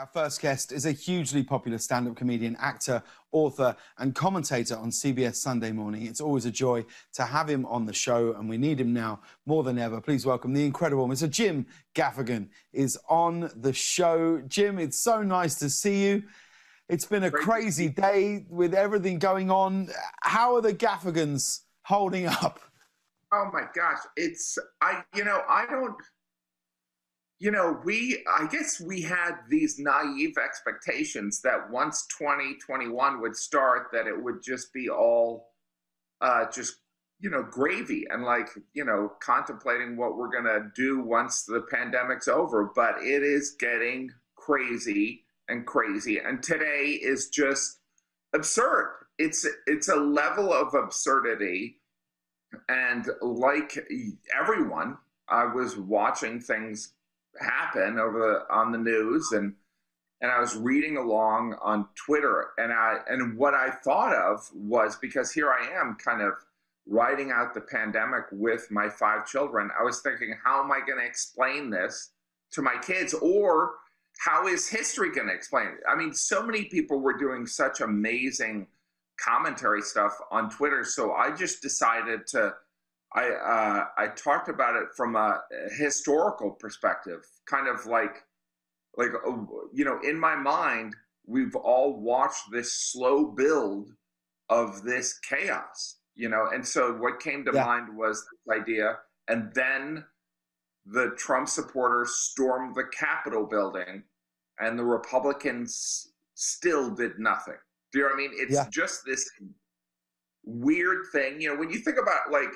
Our first guest is a hugely popular stand up comedian, actor, author, and commentator on CBS Sunday Morning. It's always a joy to have him on the show, and we need him now more than ever. Please welcome the incredible Mr. Jim Gaffigan is on the show. Jim, it's so nice to see you. It's been a crazy day with everything going on. How are the Gaffigans holding up? Oh my gosh, it's I you know, I don't you know, we, I guess we had these naive expectations that once 2021 would start, that it would just be all uh, just, you know, gravy and like, you know, contemplating what we're going to do once the pandemic's over. But it is getting crazy and crazy. And today is just absurd. It's, it's a level of absurdity. And like everyone, I was watching things happen over the, on the news and and I was reading along on Twitter and I and what I thought of was because here I am kind of riding out the pandemic with my five children. I was thinking how am I going to explain this to my kids or how is history going to explain it? I mean so many people were doing such amazing commentary stuff on Twitter so I just decided to I uh, I talked about it from a historical perspective, kind of like like uh, you know, in my mind, we've all watched this slow build of this chaos, you know, and so what came to yeah. mind was this idea, and then the Trump supporters stormed the Capitol building, and the Republicans still did nothing. Do you know what I mean? It's yeah. just this weird thing, you know, when you think about like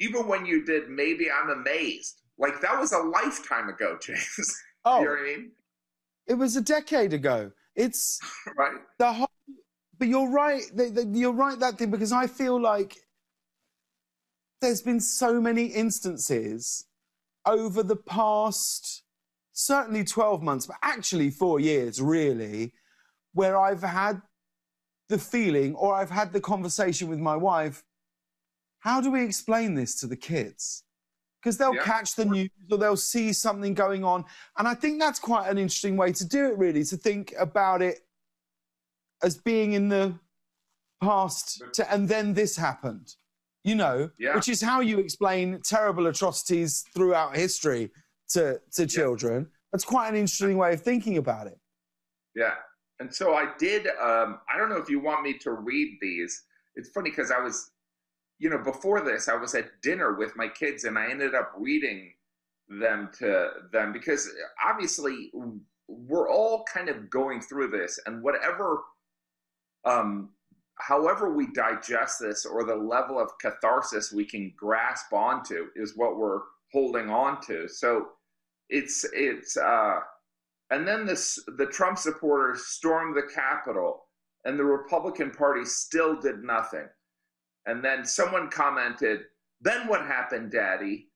even when you did maybe I'm amazed, like that was a lifetime ago, James. Oh, you know oh. what I mean? It was a decade ago. It's right. The whole, but you're right. The, the, you're right that thing because I feel like there's been so many instances over the past certainly 12 months, but actually four years, really, where I've had the feeling or I've had the conversation with my wife how do we explain this to the kids? Because they'll yeah. catch the news or they'll see something going on. And I think that's quite an interesting way to do it, really, to think about it as being in the past to, and then this happened, you know, yeah. which is how you explain terrible atrocities throughout history to, to children. Yeah. That's quite an interesting way of thinking about it. Yeah. And so I did, um, I don't know if you want me to read these. It's funny because I was you know, before this, I was at dinner with my kids and I ended up reading them to them because obviously we're all kind of going through this and whatever um however we digest this or the level of catharsis we can grasp onto is what we're holding on to so it's it's uh and then this the trump supporters stormed the capitol and the republican party still did nothing and then someone commented, Then what happened, Daddy?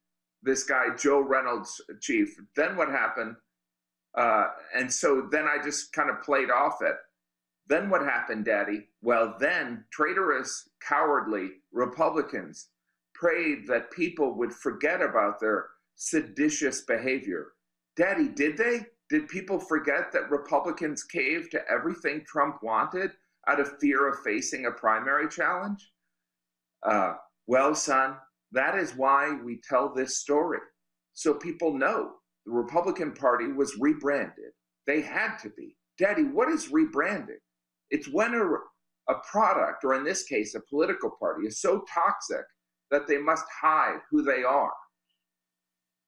This guy, Joe Reynolds, chief. Then what happened? Uh, and so then I just kind of played off it. Then what happened, Daddy? Well, then traitorous, cowardly Republicans prayed that people would forget about their seditious behavior. Daddy, did they? Did people forget that Republicans caved to everything Trump wanted out of fear of facing a primary challenge? Uh, well, son, that is why we tell this story. So people know the Republican Party was rebranded. They had to be. Daddy, what is rebranding? It's when a, a product, or in this case, a political party, is so toxic that they must hide who they are.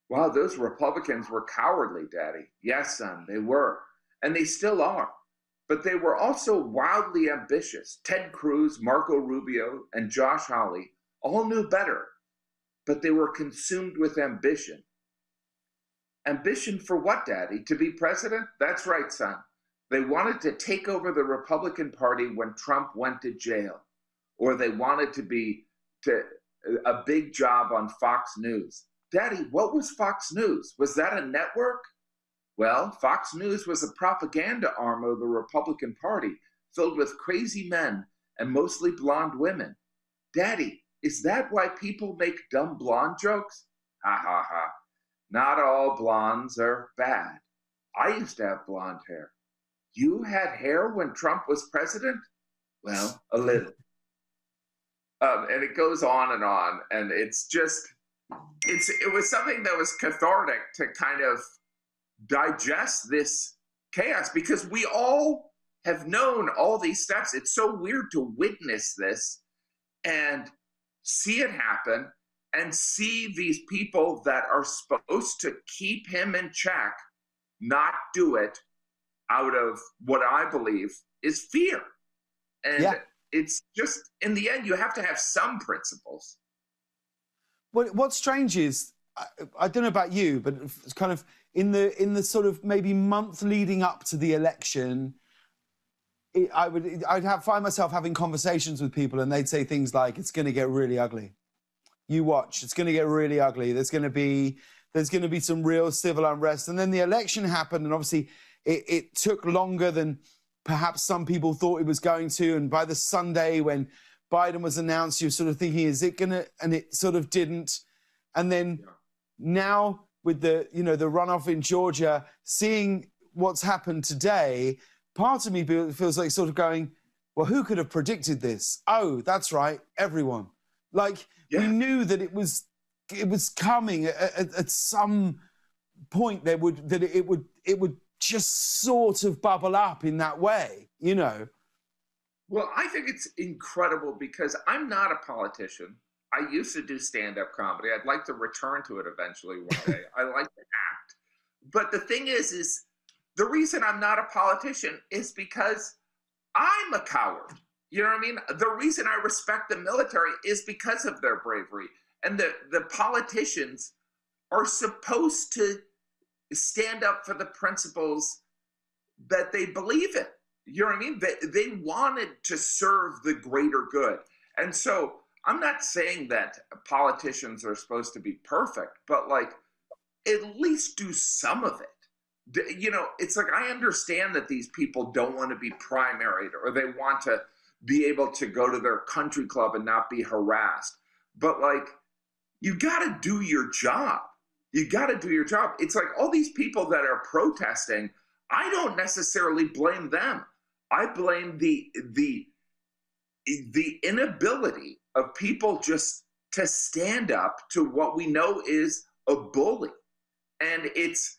Wow, those Republicans were cowardly, Daddy. Yes, son, they were. And they still are but they were also wildly ambitious. Ted Cruz, Marco Rubio, and Josh Hawley all knew better, but they were consumed with ambition. Ambition for what, Daddy? To be president? That's right, son. They wanted to take over the Republican Party when Trump went to jail, or they wanted to be to a big job on Fox News. Daddy, what was Fox News? Was that a network? Well, Fox News was a propaganda arm of the Republican Party filled with crazy men and mostly blonde women. Daddy, is that why people make dumb blonde jokes? Ha ha ha. Not all blondes are bad. I used to have blonde hair. You had hair when Trump was president? Well, a little. Um, and it goes on and on. And it's just, it's it was something that was cathartic to kind of digest this chaos because we all have known all these steps. It's so weird to witness this and see it happen and see these people that are supposed to keep him in check not do it out of what I believe is fear. And yeah. it's just, in the end, you have to have some principles. Well, what's strange is, I, I don't know about you, but it's kind of in the in the sort of maybe month leading up to the election, it, I would I'd have find myself having conversations with people, and they'd say things like, "It's going to get really ugly." You watch, it's going to get really ugly. There's going to be there's going to be some real civil unrest, and then the election happened, and obviously it, it took longer than perhaps some people thought it was going to. And by the Sunday when Biden was announced, you're sort of thinking, is it going to? And it sort of didn't. And then yeah. now with the, you know, the runoff in Georgia, seeing what's happened today, part of me feels like sort of going, well, who could have predicted this? Oh, that's right, everyone. Like yeah. we knew that it was it was coming at, at, at some point. There would that it would it would just sort of bubble up in that way, you know? Well, I think it's incredible because I'm not a politician. I used to do stand up comedy. I'd like to return to it eventually one day. I like to act. But the thing is, is the reason I'm not a politician is because I'm a coward. You know what I mean? The reason I respect the military is because of their bravery. And the, the politicians are supposed to stand up for the principles that they believe in. You know what I mean? They, they wanted to serve the greater good. And so I'm not saying that politicians are supposed to be perfect, but like at least do some of it. You know, it's like I understand that these people don't want to be primaried or they want to be able to go to their country club and not be harassed. But like, you got to do your job. You got to do your job. It's like all these people that are protesting, I don't necessarily blame them. I blame the the the inability of people just to stand up to what we know is a bully. And it's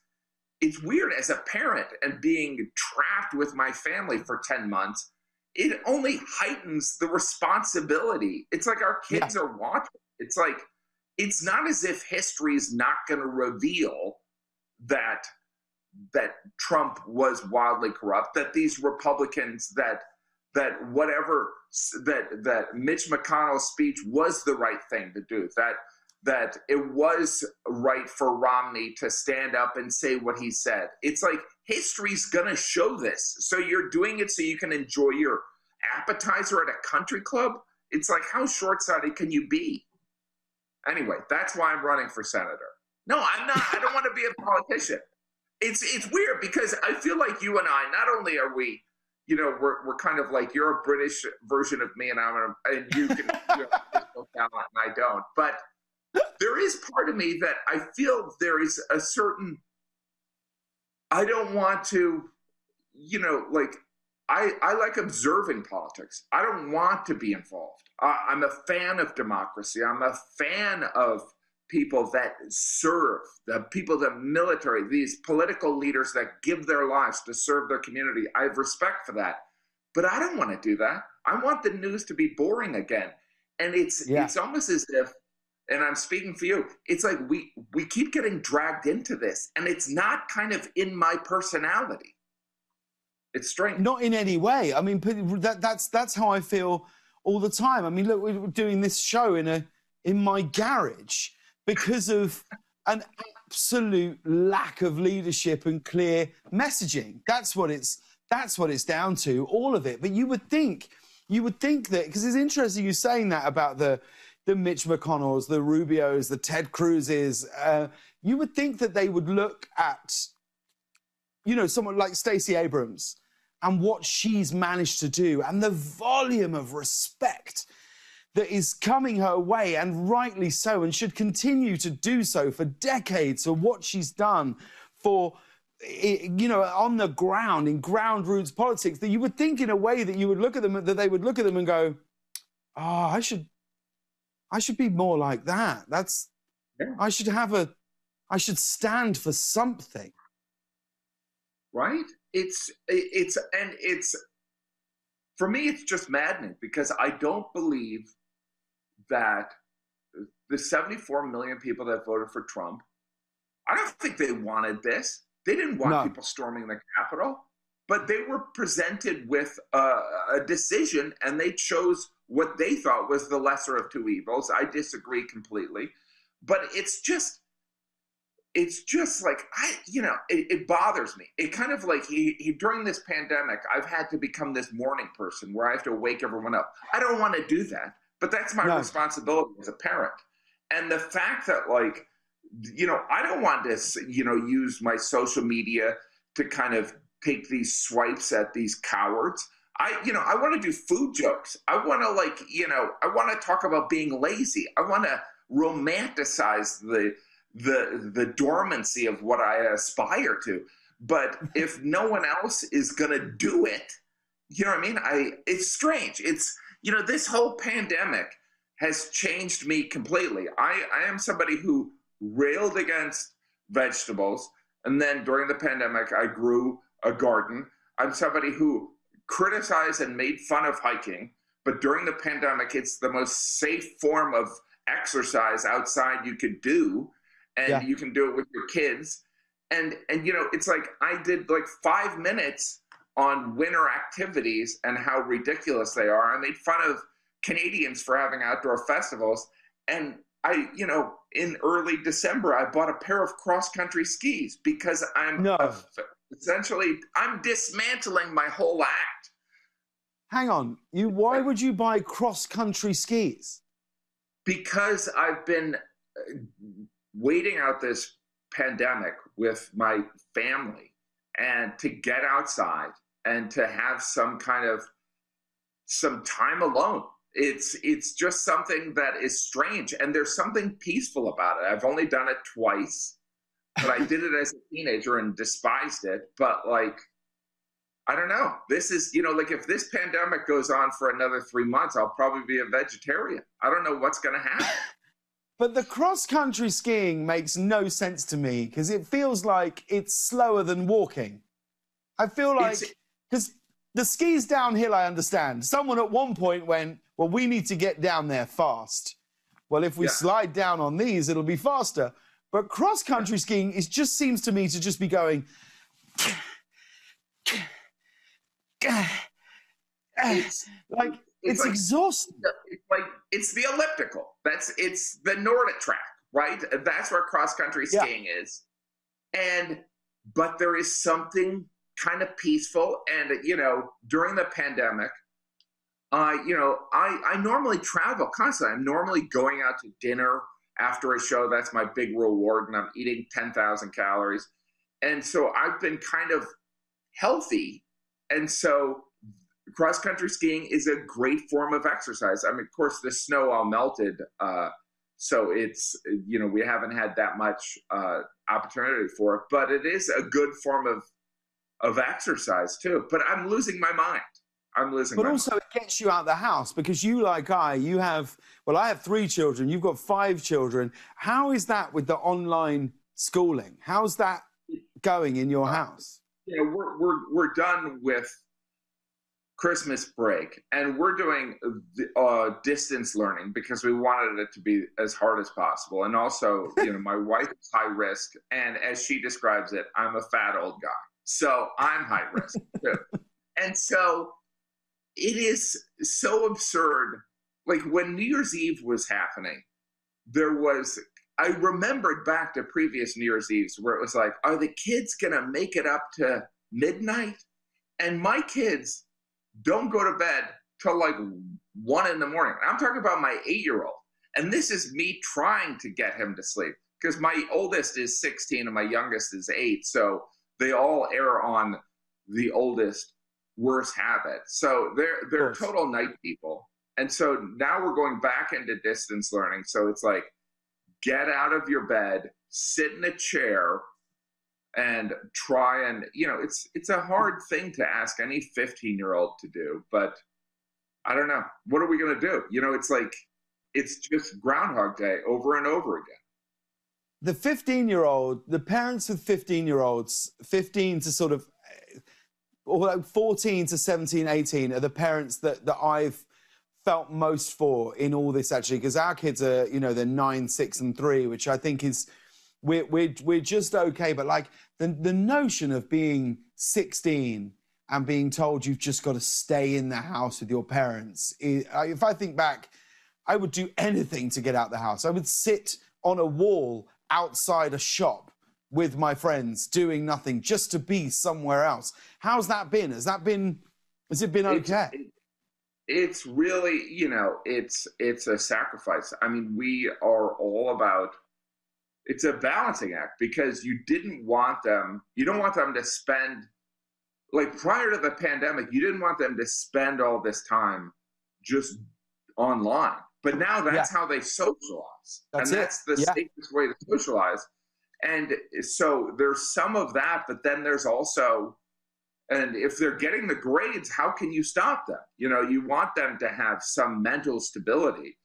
it's weird as a parent and being trapped with my family for 10 months, it only heightens the responsibility. It's like our kids yeah. are watching. It's like it's not as if history is not going to reveal that that Trump was wildly corrupt, that these Republicans that that whatever that that Mitch McConnell's speech was the right thing to do, that that it was right for Romney to stand up and say what he said. It's like history's gonna show this. So you're doing it so you can enjoy your appetizer at a country club. It's like how short-sighted can you be? Anyway, that's why I'm running for senator. No, I'm not. I don't want to be a politician. It's it's weird because I feel like you and I, not only are we, you know, we're we're kind of like you're a British version of me, and I'm a, and you can you know, talent, and I don't. But there is part of me that I feel there is a certain. I don't want to, you know, like I I like observing politics. I don't want to be involved. Uh, I'm a fan of democracy. I'm a fan of people that serve, the people, the military, these political leaders that give their lives to serve their community. I have respect for that. But I don't want to do that. I want the news to be boring again. And it's yeah. it's almost as if, and I'm speaking for you, it's like we we keep getting dragged into this, and it's not kind of in my personality. It's strange. Not in any way. I mean, that, that's that's how I feel all the time. I mean, look, we're doing this show in a in my garage because of an absolute lack of leadership and clear messaging. That's what it's that's what it's down to, all of it. But you would think you would think that because it's interesting you saying that about the the Mitch McConnells, the Rubios, the Ted Cruzes. Uh, you would think that they would look at, you know, someone like Stacey Abrams and what she's managed to do and the volume of respect that is coming her way, and rightly so, and should continue to do so for decades for what she's done for you know, on the ground in ground roots politics, that you would think in a way that you would look at them, that they would look at them and go, "Oh, I should, I should be more like that. That's, yeah. I should have a, I should stand for something." Right? It's it's and it's for me, it's just maddening because I don't believe that the 74 million people that voted for Trump, I don't think they wanted this. They didn't want no. people storming the Capitol, but they were presented with a, a decision and they chose what they thought was the lesser of two evils. I disagree completely, but it's just it's just like I, you know, it, it, bothers me. It kind of like he, he during this pandemic, I've had to become this morning person where I have to wake everyone up. I don't want to do that, but that's my no. responsibility as a parent. And the fact that like, you know, I don't want to, you know, use my social media to kind of take these swipes at these cowards. I, you know, I want to do food jokes. I want to like, you know, I want to talk about being lazy. I want to romanticize the the the dormancy of what I aspire to. But if no one else is gonna do it, you know what I mean? I it's strange. It's you know this whole pandemic has changed me completely. I I am somebody who railed against vegetables, and then during the pandemic I grew a garden. I'm somebody who criticized and made fun of hiking, but during the pandemic, it's the most safe form of exercise outside you could do and yeah. you can do it with your kids. And and you know, it's like I did like five minutes on winter activities and how ridiculous they are. I made fun of Canadians for having outdoor festivals. And I, you know, in early December, I bought a pair of cross country skis because I'm no. a, essentially I'm dismantling my whole act. Hang on, you. Why would you buy cross country skis? Because I've been uh, waiting out this pandemic with my family and to get outside and to have some kind of some time alone. It's it's just something that is strange and there's something peaceful about it. I've only done it twice but i did it as a teenager and despised it but like i don't know. This is you know like if this pandemic goes on for another three months i'll probably be a vegetarian. I don't know what's going to happen. But the cross country skiing makes no sense to me because it feels like it's slower than walking. I feel like because the skis downhill, I understand. Someone at one point went, "Well, we need to get down there fast." Well, if we yeah. slide down on these, it'll be faster. But cross country skiing, it just seems to me to just be going. It's, like it's, it's like, exhausting. It's like it's the elliptical. That's it's the Nordic track, right? That's where cross country skiing yeah. is. And but there is something kind of peaceful and you know, during the pandemic, uh, you know, I I normally travel constantly. I'm normally going out to dinner after a show. That's my big reward, and I'm eating 10,000 calories. And so I've been kind of healthy. And so cross country skiing is a great form of exercise. I mean, of course, the snow all melted, uh, so it's you know we haven't had that much uh, opportunity for it, but it is a good form of of exercise too. But I'm losing my mind. I'm losing. But also, mind. it gets you out of the house because you, like I, you have. Well, I have three children. You've got five children. How is that with the online schooling? How's that going in your uh, house? Yeah, we're we're we're done with Christmas break, and we're doing uh, distance learning because we wanted it to be as hard as possible. And also, you know, my wife is high risk, and as she describes it, I'm a fat old guy, so I'm high risk too. And so it is so absurd. Like when New Year's Eve was happening, there was I remembered back to previous New Year's Eves where it was like, are the kids gonna make it up to midnight? And my kids don't go to bed till like one in the morning. I'm talking about my eight year old. And this is me trying to get him to sleep because my oldest is 16 and my youngest is eight. So they all err on the oldest worst habit. So they're they're total night people. And so now we're going back into distance learning. So it's like get out of your bed, sit in a chair, and try and you know it's it's a hard thing to ask any 15 year old to do but i don't know what are we going to do you know it's like it's just groundhog day over and over again the 15 year old the parents of 15 year olds 15 to sort of eh, or like 14 to 17 18 are the parents that that i've felt most for in all this actually because our kids are you know they're nine six and three which i think is we're, we're, we're just okay. But like the, the notion of being 16 and being told you've just got to stay in the house with your parents, if I think back, I would do anything to get out the house. I would sit on a wall outside a shop with my friends doing nothing just to be somewhere else. How's that been? Has that been, has it been okay? It's, it's really, you know, it's, it's a sacrifice. I mean, we are all about it's a balancing act because you didn't want them you don't want them to spend like prior to the pandemic you didn't want them to spend all this time just online but now that's yeah. how they socialize that's and that's the yeah. safest way to socialize. And so there's some of that but then there's also and if they're getting the grades how can you stop them? You know you want them to have some mental stability.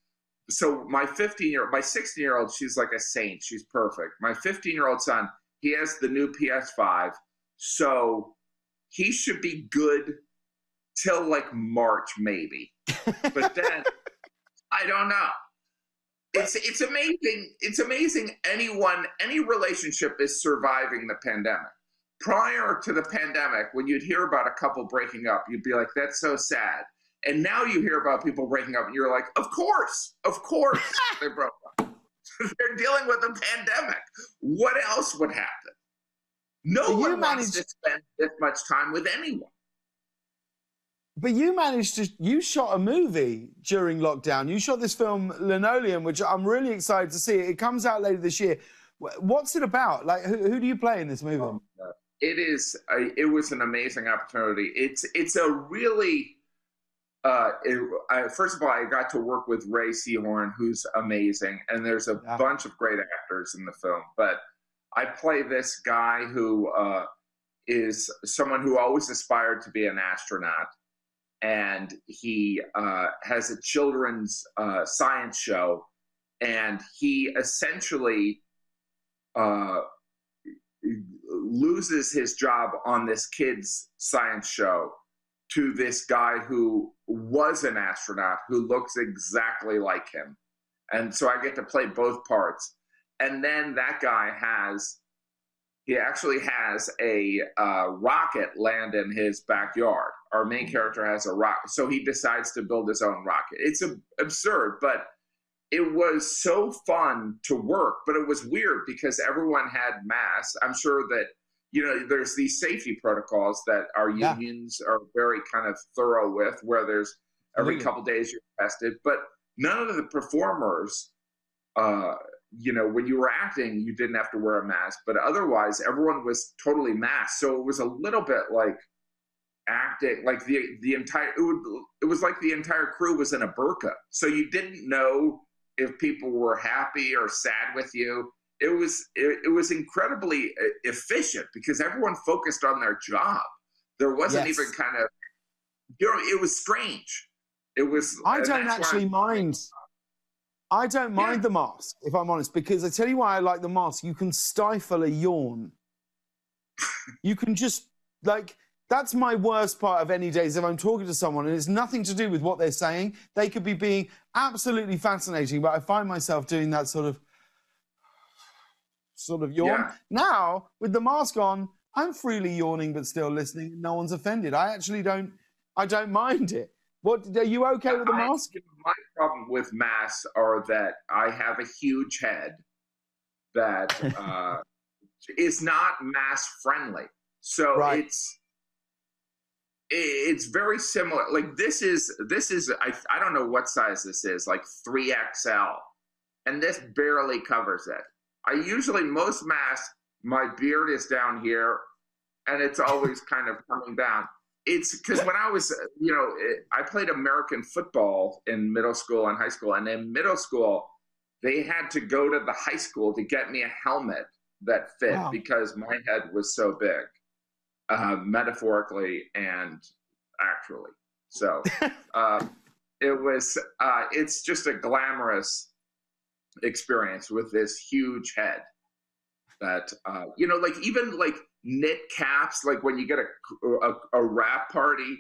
So my 15 year my 16 year old she's like a saint. She's perfect. My 15 year old son he has the new ps5 so he should be good till like march maybe. But then i don't know it's it's amazing it's amazing anyone any relationship is surviving the pandemic prior to the pandemic when you'd hear about a couple breaking up you'd be like that's so sad and now you hear about people breaking up, and you're like, of course, of course they broke up. They're dealing with a pandemic. What else would happen? No but one managed... wants to spend this much time with anyone. But you managed to, you shot a movie during lockdown. You shot this film, Linoleum, which I'm really excited to see. It comes out later this year. What's it about? Like, who, who do you play in this movie? Oh, it is, a, it was an amazing opportunity. It's, it's a really, uh, it, I, first of all, I got to work with Rhea Seehorn, who's amazing, and there's a yeah. bunch of great actors in the film. But I play this guy who uh, is someone who always aspired to be an astronaut, and he uh, has a children's uh, science show, and he essentially uh, loses his job on this kids' science show to this guy who was an astronaut who looks exactly like him. And so I get to play both parts. And then that guy has, he actually has a uh, rocket land in his backyard. Our main character has a rocket. So he decides to build his own rocket. It's a, absurd, but it was so fun to work, but it was weird because everyone had masks. I'm sure that you know, there's these safety protocols that our yeah. unions are very kind of thorough with, where there's every couple days you're tested, but none of the performers, uh, you know, when you were acting, you didn't have to wear a mask, but otherwise, everyone was totally masked. So it was a little bit like acting, like the the entire it, would, it was like the entire crew was in a burqa. So you didn't know if people were happy or sad with you it was it, it, was incredibly uh, efficient because everyone focused on their job. There wasn't yes. even kind of you know it was strange. It was. I don't actually mind. I don't mind yeah. the mask if I'm honest because I tell you why I like the mask. You can stifle a yawn. you can just like that's my worst part of any days if I'm talking to someone and it's nothing to do with what they're saying. They could be being absolutely fascinating, but I find myself doing that sort of sort of yawn. Yeah. Now, with the mask on, I'm freely yawning but still listening. No one's offended. I actually don't. I don't mind it. What are you okay with the I, mask? My problem with masks are that I have a huge head that uh, is not mask friendly. So right. it's it's very similar. Like this is this is I I don't know what size this is, like three XL, and this barely covers it. I usually most masks my beard is down here, and it's always kind of coming down. It's because when I was, you know, I played American football in middle school and high school, and in middle school, they had to go to the high school to get me a helmet that fit Wow. because my head was so big, uh, metaphorically and actually. So uh, it was. Uh, it's just a glamorous experience with this huge head. That uh, you know, like even like knit caps. Like when you get a a, a wrap party,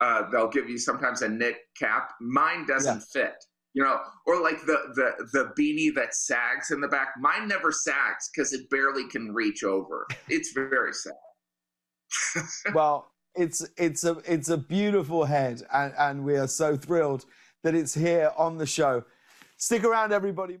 uh, they'll give you sometimes a knit cap. Mine doesn't fit. You know, or like the the the beanie that sags in the back. Mine never sags because it barely can reach over. It's very sad. Well, it's it's a it's a beautiful head, and, and we are so thrilled that it's here on the show. Stick around, everybody.